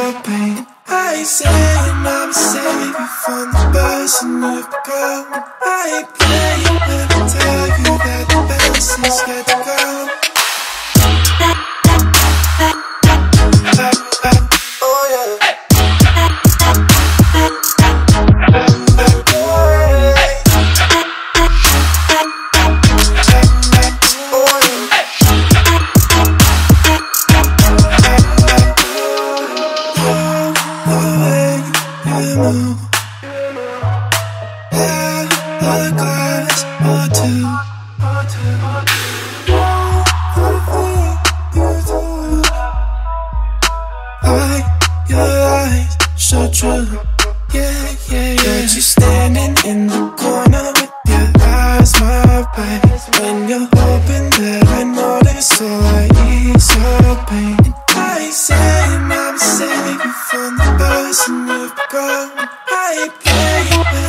your pain. I say and I'm saving from the person become I play when I tell you that the best is yet so true. Yeah, yeah, yeah. But you standing in the corner with your eyes my way. When you're hoping that I notice, so I ease your pain. And I say you the person you've become. I play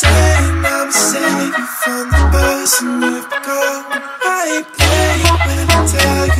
I'm you from the person you've I play when I tell you